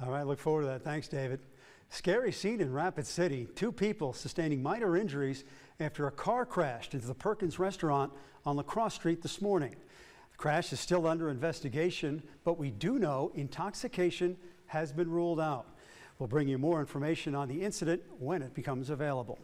All right, look forward to that. Thanks, David. Scary scene in Rapid City. Two people sustaining minor injuries after a car crashed into the Perkins restaurant on Lacrosse Street this morning. The crash is still under investigation, but we do know intoxication has been ruled out. We'll bring you more information on the incident when it becomes available.